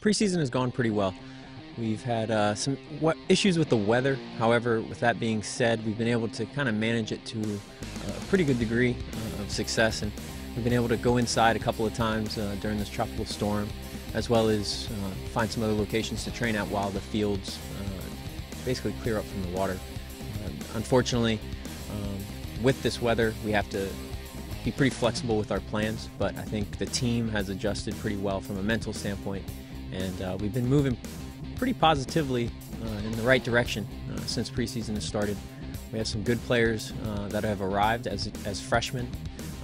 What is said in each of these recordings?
preseason has gone pretty well. We've had uh, some issues with the weather. However, with that being said, we've been able to kind of manage it to a pretty good degree uh, of success, and we've been able to go inside a couple of times uh, during this tropical storm, as well as uh, find some other locations to train at while the fields uh, basically clear up from the water. Uh, unfortunately, um, with this weather, we have to be pretty flexible with our plans, but I think the team has adjusted pretty well from a mental standpoint, and we've been moving pretty positively uh, in the right direction uh, since preseason has started. We have some good players uh, that have arrived as, as freshmen,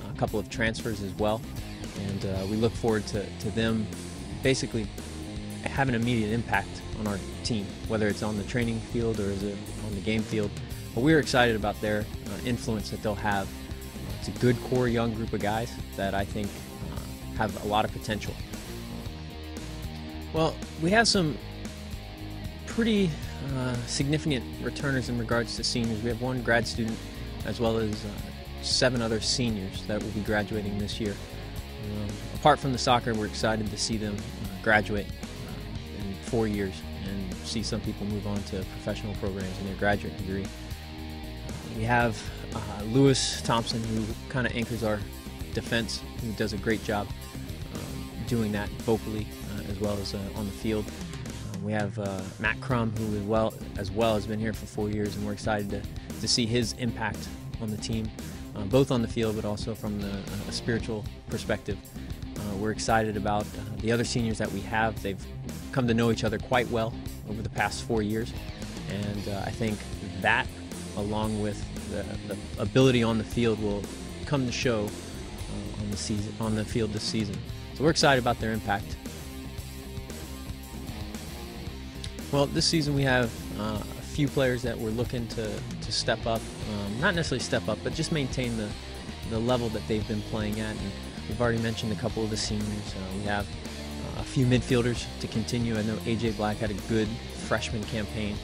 a couple of transfers as well, and we look forward to, to them basically having an immediate impact on our team, whether it's on the training field or is it on the game field. But we're excited about their uh, influence that they'll have. It's a good core young group of guys that I think uh, have a lot of potential. Well, we have some pretty uh, significant returners in regards to seniors. We have one grad student as well as uh, seven other seniors that will be graduating this year. Um, apart from the soccer, we're excited to see them uh, graduate uh, in four years and see some people move on to professional programs in their graduate degree. we have uh, Lewis Thompson, who kind of anchors our defense, who does a great job um, doing that vocally as well as on the field. We have uh, Matt Crum, who as well, as well has been here for four years, and we're excited to, to see his impact on the team, uh, both on the field but also from the uh, spiritual perspective. Uh, we're excited about uh, the other seniors that we have. They've come to know each other quite well over the past four years, and uh, I think that, along with the, the, ability on the field, will come to show on the season on the field this season. So we're excited about their impact. Well, this season we have uh, a few players that we're looking to, to step up. Um, not necessarily step up, but just maintain the, the level that they've been playing at. And we've already mentioned a couple of the seniors. Uh, we have uh, a few midfielders to continue. I know AJ Black had a good freshman campaign.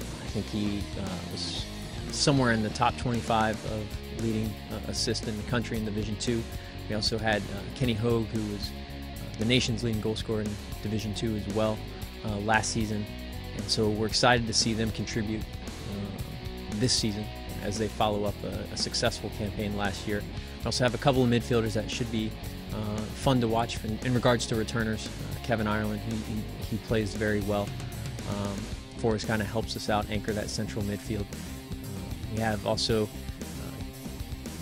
I think he uh, was somewhere in the top 25 of leading uh, assist in the country in Division Two. We also had uh, Kenny Hogue, who was the nation's leading goal scorer in Division Two as well last season. And so we're excited to see them contribute uh, this season as they follow up a, a, successful campaign last year. We also have a couple of midfielders that should be uh, fun to watch in, in regards to returners. Uh, Kevin Ireland, he, he, he, plays very well um, for us, kind of helps us out, anchor that central midfield. Uh, we have also uh,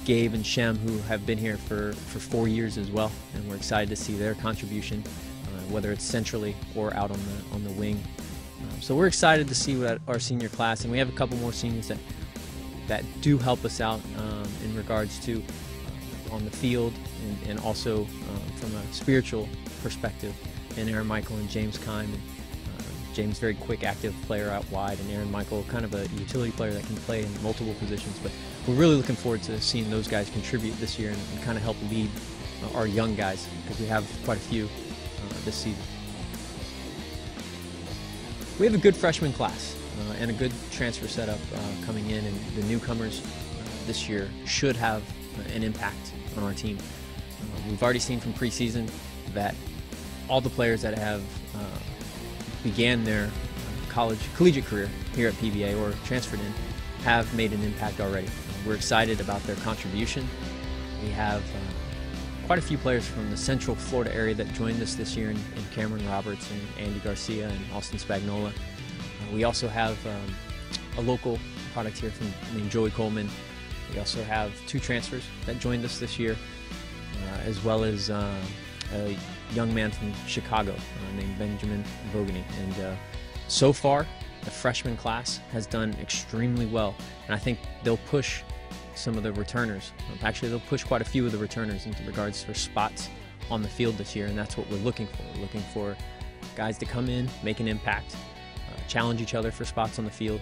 Gabe and Shem who have been here for, for four years as well, and we're excited to see their contribution, uh, whether it's centrally or out on the on the wing um, so we're excited to see what our senior class, and we have a couple more seniors that that do help us out um, in regards to uh, on the field and, and also um, from a spiritual perspective. And Aaron Michael and James Kime. And, uh, James, very quick, active player out wide, and Aaron Michael, kind of a utility player that can play in multiple positions. But we're really looking forward to seeing those guys contribute this year and, and kind of help lead uh, our young guys because we have quite a few uh, this season we have a good freshman class uh, and a good transfer setup uh, coming in, and the newcomers uh, this year should have an impact on our team. Uh, we've already seen from preseason that all the players that have uh, began their college collegiate career here at PBA or transferred in have made an impact already. We're excited about their contribution. We have quite a few players from the central Florida area that joined us this year in, in Cameron Roberts and Andy Garcia and Austin Spagnola. Uh, we also have um, a local product here from named Joey Coleman. We also have two transfers that joined us this year, uh, as well as uh, a young man from Chicago uh, named Benjamin Vogany. And uh, so far, the freshman class has done extremely well, and I think they'll push some of the returners. Actually, they'll push quite a few of the returners into regards for spots on the field this year, and that's what we're looking for. We're looking for guys to come in, make an impact, uh, challenge each other for spots on the field,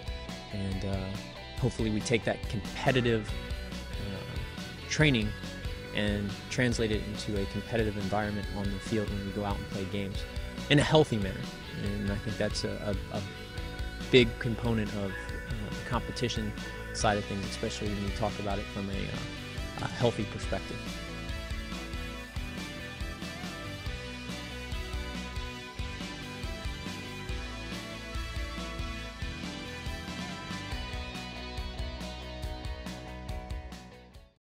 and uh, hopefully we take that competitive uh, training and translate it into a competitive environment on the field when we go out and play games in a healthy manner. And I think that's a, a, a big component of competition side of things, especially when you talk about it from a, uh, a healthy perspective.